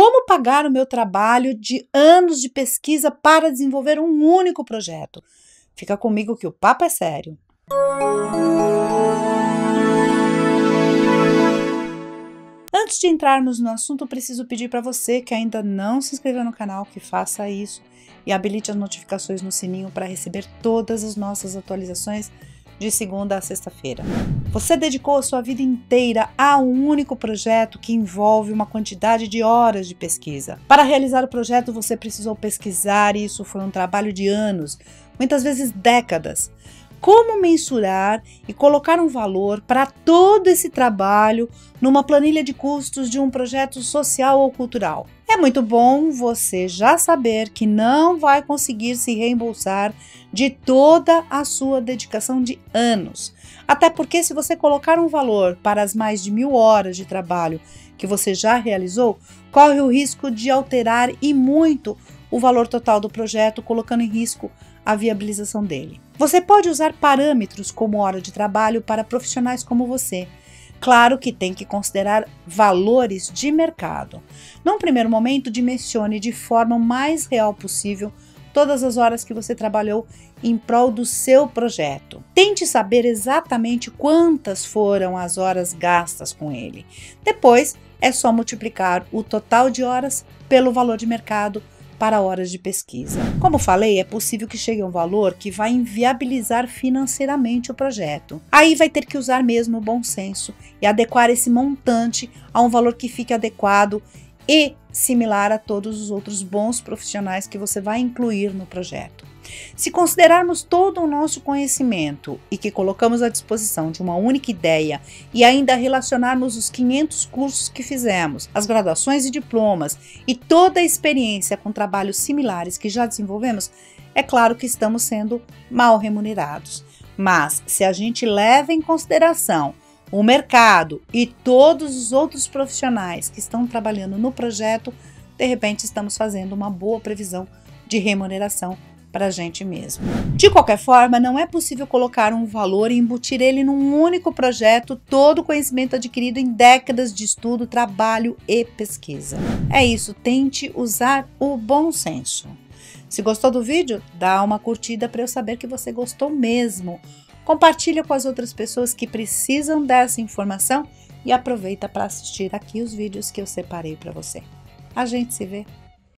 Como pagar o meu trabalho de anos de pesquisa para desenvolver um único projeto? Fica comigo que o papo é sério. Antes de entrarmos no assunto, preciso pedir para você que ainda não se inscreveu no canal que faça isso e habilite as notificações no sininho para receber todas as nossas atualizações de segunda a sexta-feira. Você dedicou a sua vida inteira a um único projeto que envolve uma quantidade de horas de pesquisa. Para realizar o projeto, você precisou pesquisar e isso foi um trabalho de anos, muitas vezes décadas como mensurar e colocar um valor para todo esse trabalho numa planilha de custos de um projeto social ou cultural. É muito bom você já saber que não vai conseguir se reembolsar de toda a sua dedicação de anos. Até porque, se você colocar um valor para as mais de mil horas de trabalho que você já realizou, corre o risco de alterar e muito o valor total do projeto, colocando em risco a viabilização dele. Você pode usar parâmetros como hora de trabalho para profissionais como você. Claro que tem que considerar valores de mercado. Num primeiro momento, dimensione de forma mais real possível todas as horas que você trabalhou em prol do seu projeto. Tente saber exatamente quantas foram as horas gastas com ele. Depois, é só multiplicar o total de horas pelo valor de mercado para horas de pesquisa. Como falei, é possível que chegue a um valor que vai inviabilizar financeiramente o projeto. Aí vai ter que usar mesmo o bom senso e adequar esse montante a um valor que fique adequado e similar a todos os outros bons profissionais que você vai incluir no projeto. Se considerarmos todo o nosso conhecimento e que colocamos à disposição de uma única ideia e ainda relacionarmos os 500 cursos que fizemos, as graduações e diplomas e toda a experiência com trabalhos similares que já desenvolvemos, é claro que estamos sendo mal remunerados. Mas se a gente leva em consideração o mercado e todos os outros profissionais que estão trabalhando no projeto, de repente estamos fazendo uma boa previsão de remuneração para a gente mesmo. De qualquer forma, não é possível colocar um valor e embutir ele num único projeto todo o conhecimento adquirido em décadas de estudo, trabalho e pesquisa. É isso, tente usar o bom senso. Se gostou do vídeo, dá uma curtida para eu saber que você gostou mesmo. Compartilha com as outras pessoas que precisam dessa informação e aproveita para assistir aqui os vídeos que eu separei para você. A gente se vê